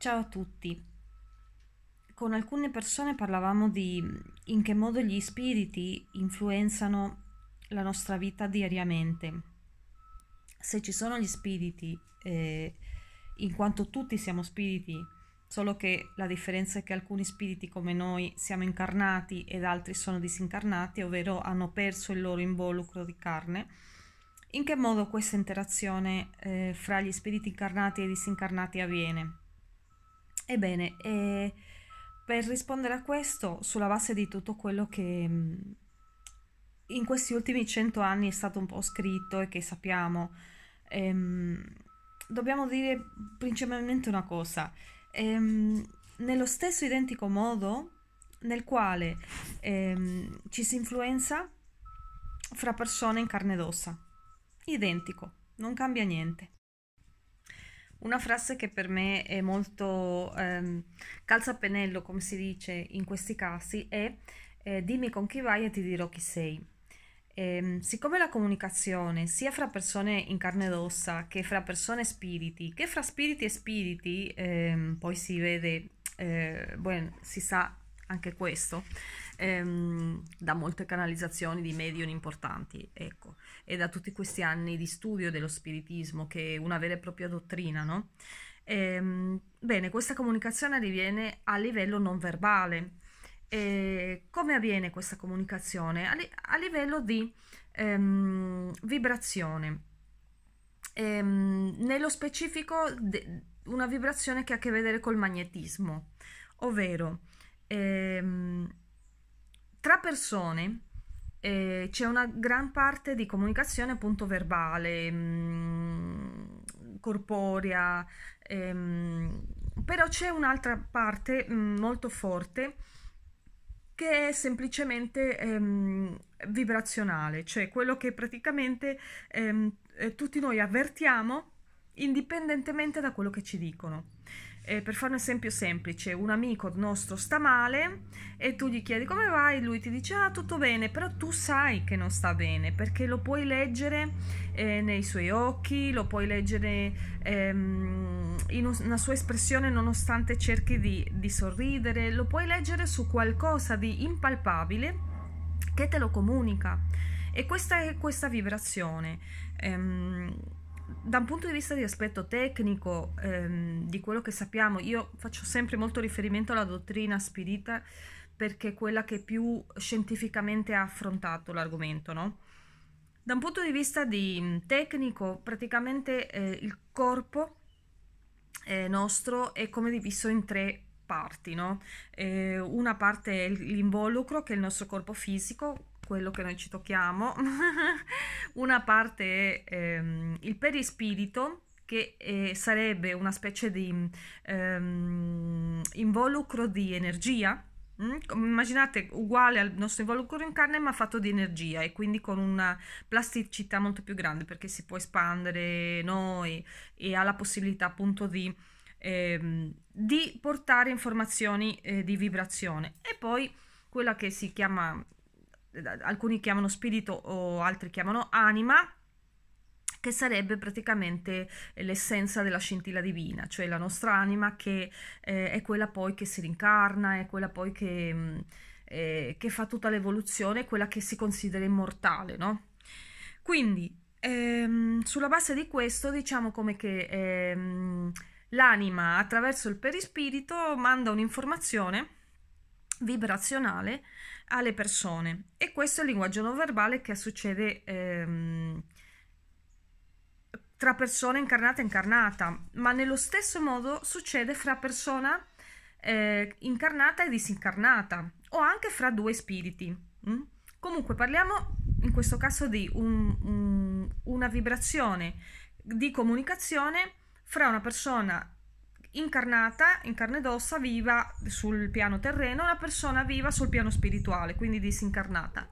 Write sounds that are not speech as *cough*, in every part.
Ciao a tutti. Con alcune persone parlavamo di in che modo gli spiriti influenzano la nostra vita diariamente. Se ci sono gli spiriti, eh, in quanto tutti siamo spiriti, solo che la differenza è che alcuni spiriti come noi siamo incarnati ed altri sono disincarnati, ovvero hanno perso il loro involucro di carne, in che modo questa interazione eh, fra gli spiriti incarnati e disincarnati avviene? Ebbene, eh, per rispondere a questo, sulla base di tutto quello che mm, in questi ultimi cento anni è stato un po' scritto e che sappiamo, ehm, dobbiamo dire principalmente una cosa. Ehm, nello stesso identico modo nel quale ehm, ci si influenza fra persone in carne ed ossa. Identico, non cambia niente. Una frase che per me è molto ehm, calza pennello, come si dice in questi casi, è eh, dimmi con chi vai e ti dirò chi sei. Eh, siccome la comunicazione sia fra persone in carne ed ossa che fra persone e spiriti, che fra spiriti e spiriti, eh, poi si vede, eh, bueno, si sa anche questo, ehm, da molte canalizzazioni di medium importanti, ecco, e da tutti questi anni di studio dello spiritismo, che è una vera e propria dottrina, no? Ehm, bene, questa comunicazione avviene a livello non verbale. E come avviene questa comunicazione? A, li- a livello di ehm, vibrazione. Ehm, nello specifico una vibrazione che ha a che vedere col magnetismo, ovvero ehm, tra persone eh, c'è una gran parte di comunicazione appunto verbale, mh, mm, corporea, ehm, però c'è un'altra parte mh, mm, molto forte che è semplicemente ehm, vibrazionale, cioè quello che praticamente ehm, eh, tutti noi avvertiamo indipendentemente da quello che ci dicono. Eh, per fare un esempio semplice, un amico nostro sta male e tu gli chiedi come vai, lui ti dice ah tutto bene, però tu sai che non sta bene perché lo puoi leggere eh, nei suoi occhi, lo puoi leggere ehm, in una sua espressione nonostante cerchi di, di sorridere, lo puoi leggere su qualcosa di impalpabile che te lo comunica. E questa è questa vibrazione. Ehm, da un punto di vista di aspetto tecnico ehm, di quello che sappiamo, io faccio sempre molto riferimento alla dottrina spirita perché è quella che più scientificamente ha affrontato l'argomento, no? Da un punto di vista di, tecnico, praticamente eh, il corpo eh, nostro è come diviso in tre parti, no? Eh, una parte è l'involucro, che è il nostro corpo fisico, quello che noi ci tocchiamo, *laughs* una parte è ehm, il perispirito, che eh, sarebbe una specie di ehm, involucro di energia, mm? immaginate uguale al nostro involucro in carne ma fatto di energia e quindi con una plasticità molto più grande perché si può espandere noi e ha la possibilità appunto di, ehm, di portare informazioni eh, di vibrazione e poi quella che si chiama alcuni chiamano spirito o altri chiamano anima, che sarebbe praticamente l'essenza della scintilla divina, cioè la nostra anima che eh, è quella poi che si rincarna, è quella poi che, mm, eh, che fa tutta l'evoluzione, quella che si considera immortale, no? Quindi, ehm, sulla base di questo, diciamo come che ehm, l'anima attraverso il perispirito manda un'informazione vibrazionale alle persone e questo è il linguaggio non verbale che succede ehm, tra persona incarnata e incarnata, ma nello stesso modo succede fra persona eh, incarnata e disincarnata o anche fra due spiriti. Mm? Comunque parliamo in questo caso di un, un, una vibrazione di comunicazione fra una persona incarnata, in carne ed ossa, viva sul piano terreno, una persona viva sul piano spirituale, quindi disincarnata.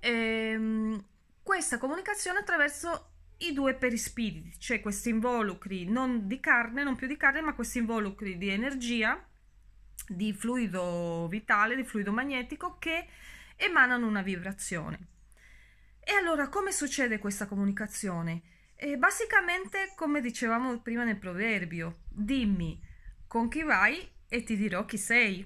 Ehm, questa comunicazione attraverso i due perispiriti, cioè questi involucri non di carne, non più di carne, ma questi involucri di energia, di fluido vitale, di fluido magnetico che emanano una vibrazione. E allora come succede questa comunicazione? E basicamente, come dicevamo prima nel proverbio, dimmi con chi vai e ti dirò chi sei.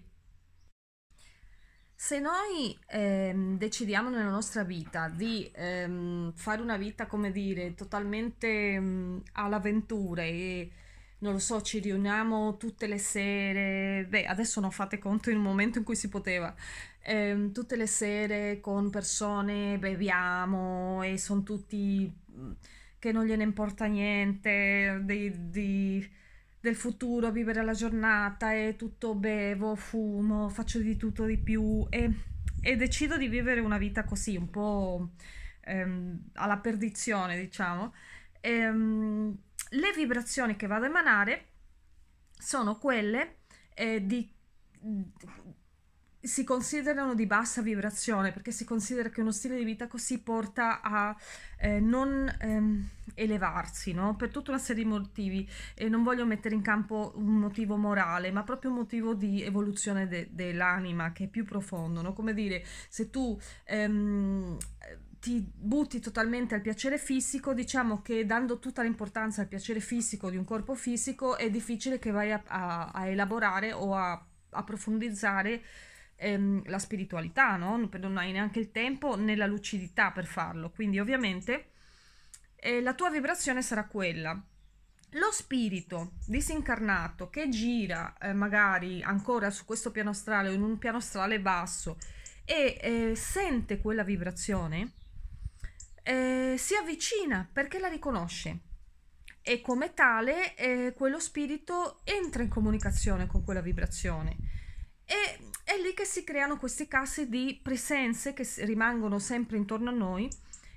Se noi ehm, decidiamo nella nostra vita di ehm, fare una vita, come dire, totalmente ehm, all'avventura e non lo so, ci riuniamo tutte le sere, beh, adesso non fate conto in un momento in cui si poteva, ehm, tutte le sere con persone beviamo e sono tutti mm, che non gliene importa niente di, di- del futuro, vivere la giornata e tutto bevo, fumo, faccio di tutto di più e, e decido di vivere una vita così, un po' ehm, alla perdizione, diciamo. Ehm, le vibrazioni che vado a emanare sono quelle eh, di si considerano di bassa vibrazione perché si considera che uno stile di vita così porta a eh, non ehm, elevarsi, no? Per tutta una serie di motivi e non voglio mettere in campo un motivo morale, ma proprio un motivo di evoluzione de- dell'anima che è più profondo, no? Come dire, se tu ehm, ti butti totalmente al piacere fisico, diciamo che dando tutta l'importanza al piacere fisico di un corpo fisico è difficile che vai a, a, a elaborare o a approfondizzare ehm, la spiritualità, no? Non hai neanche il tempo né la lucidità per farlo, quindi ovviamente eh, la tua vibrazione sarà quella. Lo spirito disincarnato che gira eh, magari ancora su questo piano astrale o in un piano astrale basso e eh, sente quella vibrazione, eh, si avvicina perché la riconosce e come tale eh, quello spirito entra in comunicazione con quella vibrazione e è lì che si creano questi casi di presenze che rimangono sempre intorno a noi,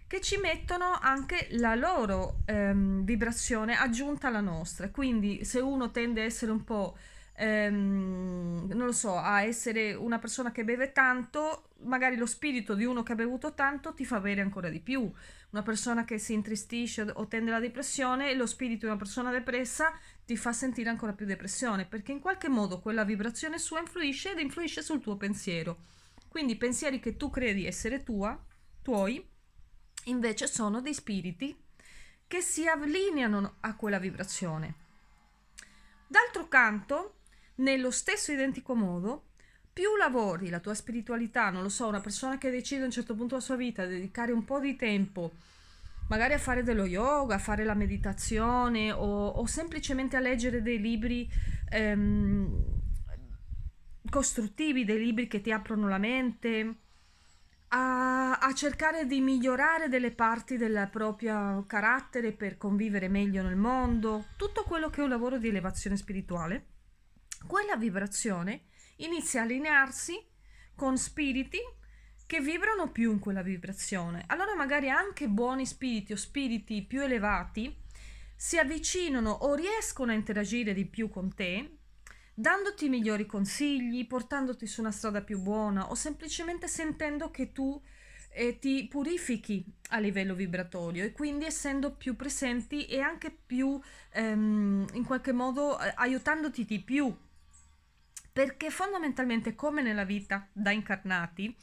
che ci mettono anche la loro ehm, vibrazione aggiunta alla nostra. Quindi se uno tende a essere un po', ehm, non lo so, a essere una persona che beve tanto, magari lo spirito di uno che ha bevuto tanto ti fa bere ancora di più. Una persona che si intristisce o tende alla depressione, lo spirito di una persona depressa ti fa sentire ancora più depressione, perché in qualche modo quella vibrazione sua influisce ed influisce sul tuo pensiero. Quindi pensieri che tu credi essere tua, tuoi, invece sono dei spiriti che si allineano a quella vibrazione. D'altro canto, nello stesso identico modo, più lavori la tua spiritualità, non lo so, una persona che decide a un certo punto della sua vita di dedicare un po' di tempo magari a fare dello yoga, a fare la meditazione o, o semplicemente a leggere dei libri ehm, costruttivi, dei libri che ti aprono la mente, a, a, cercare di migliorare delle parti del proprio carattere per convivere meglio nel mondo, tutto quello che è un lavoro di elevazione spirituale, quella vibrazione inizia a allinearsi con spiriti che vibrano più in quella vibrazione. Allora magari anche buoni spiriti o spiriti più elevati si avvicinano o riescono a interagire di più con te, dandoti migliori consigli, portandoti su una strada più buona o semplicemente sentendo che tu eh, ti purifichi a livello vibratorio e quindi essendo più presenti e anche più ehm, in qualche modo eh, aiutandoti di più perché fondamentalmente come nella vita da incarnati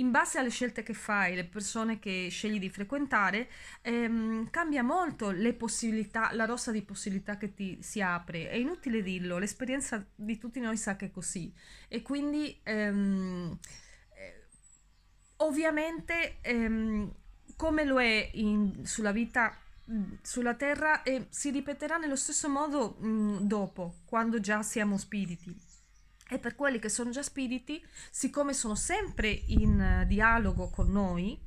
in base alle scelte che fai, le persone che scegli di frequentare, ehm, cambia molto le possibilità, la rossa di possibilità che ti si apre. È inutile dirlo, l'esperienza di tutti noi sa che è così. E quindi, ehm, eh, ovviamente, ehm, come lo è in, sulla vita sulla terra e si ripeterà nello stesso modo mh, dopo, quando già siamo spiriti. E per quelli che sono già spiriti, siccome sono sempre in uh, dialogo con noi,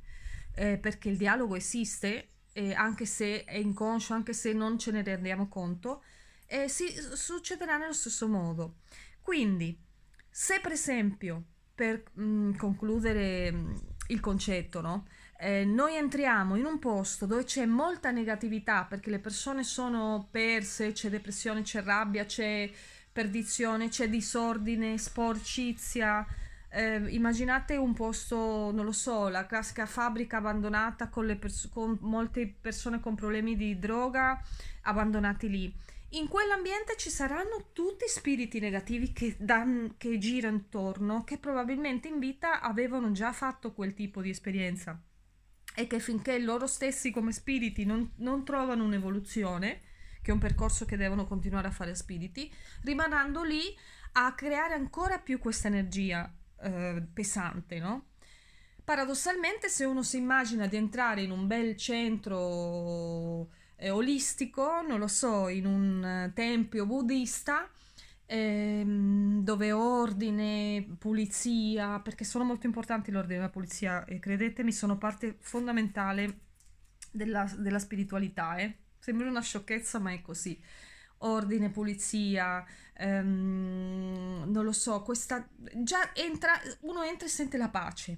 eh, perché il dialogo esiste, eh, anche se è inconscio, anche se non ce ne rendiamo conto, eh, si, succederà nello stesso modo. Quindi, se per esempio, per mh, mm, concludere mh, mm, il concetto, no? Eh, noi entriamo in un posto dove c'è molta negatività perché le persone sono perse, c'è depressione, c'è rabbia, c'è perdizione, c'è disordine, sporcizia. Eh, immaginate un posto, non lo so, la classica fabbrica abbandonata con, pers- con molte persone con problemi di droga abbandonati lì. In quell'ambiente ci saranno tutti spiriti negativi che, dan- che girano intorno, che probabilmente in vita avevano già fatto quel tipo di esperienza e che finché loro stessi come spiriti non, non trovano un'evoluzione, che è un percorso che devono continuare a fare spiriti, rimanendo lì a creare ancora più questa energia eh, pesante, no? Paradossalmente, se uno si immagina di entrare in un bel centro eh, olistico, non lo so, in un eh, tempio buddista, ehm, dove ordine, pulizia, perché sono molto importanti l'ordine e la pulizia e credetemi sono parte fondamentale della, della spiritualità. Eh. Sembra una sciocchezza, ma è così. Ordine, pulizia, ehm, non lo so, questa già entra, uno entra e sente la pace.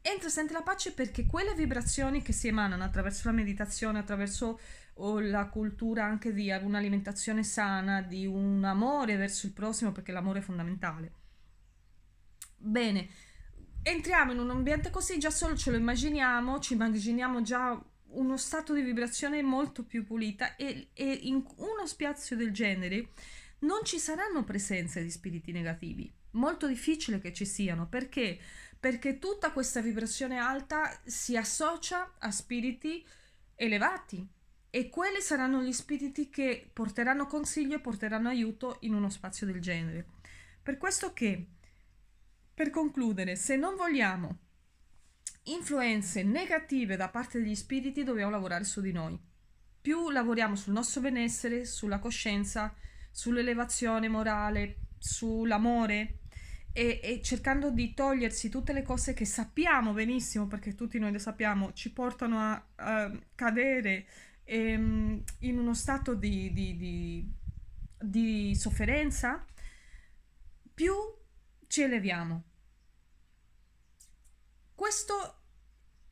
Entra e sente la pace perché quelle vibrazioni che si emanano attraverso la meditazione, attraverso o la cultura anche di un'alimentazione sana, di un amore verso il prossimo, perché l'amore è fondamentale. Bene, entriamo in un ambiente così, già solo ce lo immaginiamo, ci immaginiamo già uno stato di vibrazione molto più pulita e, e in uno spazio del genere non ci saranno presenze di spiriti negativi. Molto difficile che ci siano perché? Perché tutta questa vibrazione alta si associa a spiriti elevati, e quelli saranno gli spiriti che porteranno consiglio e porteranno aiuto in uno spazio del genere. Per questo che, per concludere, se non vogliamo influenze negative da parte degli spiriti, dobbiamo lavorare su di noi. Più lavoriamo sul nostro benessere, sulla coscienza, sull'elevazione morale, sull'amore, e, e, cercando di togliersi tutte le cose che sappiamo benissimo, perché tutti noi le sappiamo, ci portano a, a cadere ehm, in uno stato di, di, di, di sofferenza, più ci eleviamo. Questo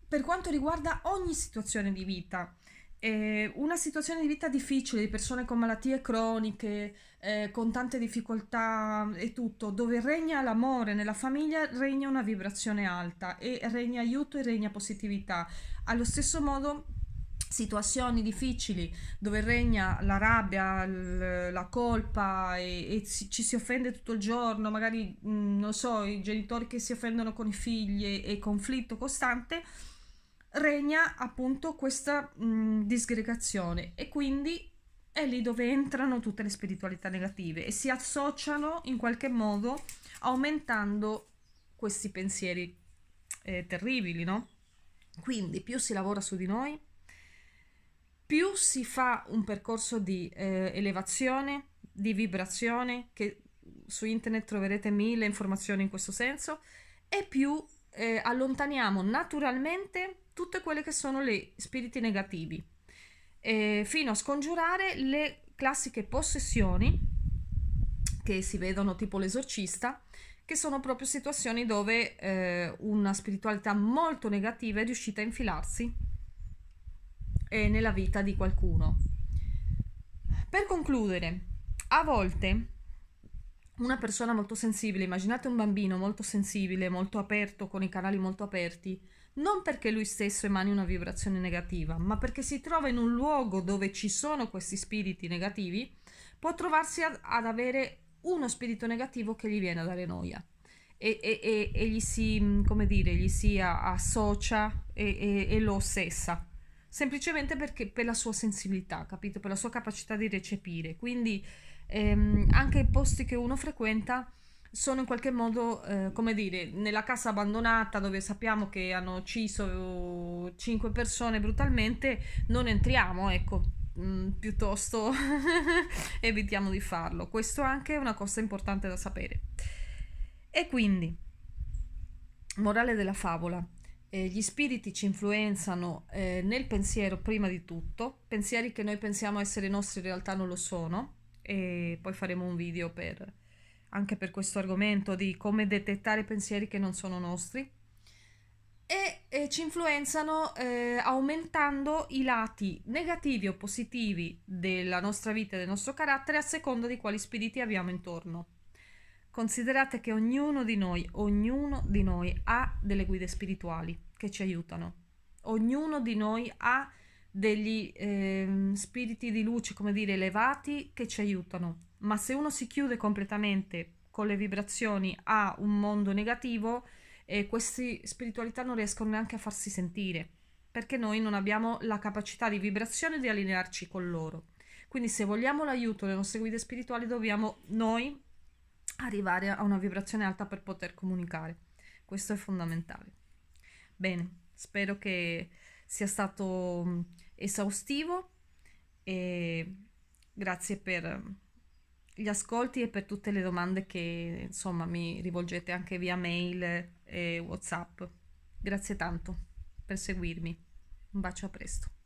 per quanto riguarda ogni situazione di vita. Eh, una situazione di vita difficile, di persone con malattie croniche, eh, con tante difficoltà e tutto, dove regna l'amore nella famiglia, regna una vibrazione alta e regna aiuto e regna positività. Allo stesso modo situazioni difficili dove regna la rabbia, la colpa e, e ci si offende tutto il giorno, magari non so, i genitori che si offendono con i figli e, e conflitto costante, regna appunto questa mh, disgregazione e quindi è lì dove entrano tutte le spiritualità negative e si associano in qualche modo aumentando questi pensieri eh, terribili, no? Quindi più si lavora su di noi, più si fa un percorso di eh, elevazione, di vibrazione, che su internet troverete mille informazioni in questo senso, e più eh, allontaniamo naturalmente tutte quelle che sono gli spiriti negativi, eh, fino a scongiurare le classiche possessioni che si vedono tipo l'esorcista, che sono proprio situazioni dove eh, una spiritualità molto negativa è riuscita a infilarsi eh, nella vita di qualcuno. Per concludere, a volte una persona molto sensibile, immaginate un bambino molto sensibile, molto aperto, con i canali molto aperti, non perché lui stesso emani una vibrazione negativa, ma perché si trova in un luogo dove ci sono questi spiriti negativi, può trovarsi ad, ad avere uno spirito negativo che gli viene a dare noia. E, e, e, e gli si, come dire, gli si associa e, lo ossessa semplicemente perché per la sua sensibilità, capito? Per la sua capacità di recepire. Quindi ehm, anche i posti che uno frequenta sono in qualche modo, eh, come dire, nella casa abbandonata dove sappiamo che hanno ucciso cinque persone brutalmente, non entriamo, ecco, mh, mm, piuttosto *laughs* evitiamo di farlo. Questo anche è una cosa importante da sapere. E quindi, morale della favola, eh, gli spiriti ci influenzano eh, nel pensiero prima di tutto, pensieri che noi pensiamo essere nostri in realtà non lo sono. E poi faremo un video per, anche per questo argomento di come detettare pensieri che non sono nostri. E, e ci influenzano eh, aumentando i lati negativi o positivi della nostra vita e del nostro carattere a seconda di quali spiriti abbiamo intorno. Considerate che ognuno di noi, ognuno di noi ha delle guide spirituali che ci aiutano. Ognuno di noi ha degli eh, spiriti di luce, come dire, elevati che ci aiutano. Ma se uno si chiude completamente con le vibrazioni a un mondo negativo, eh, queste spiritualità non riescono neanche a farsi sentire, perché noi non abbiamo la capacità di vibrazione di allinearci con loro. Quindi se vogliamo l'aiuto delle nostre guide spirituali dobbiamo noi arrivare a una vibrazione alta per poter comunicare. Questo è fondamentale. Bene, spero che sia stato mm, esaustivo e grazie per gli ascolti e per tutte le domande che insomma mi rivolgete anche via mail e whatsapp grazie tanto per seguirmi un bacio a presto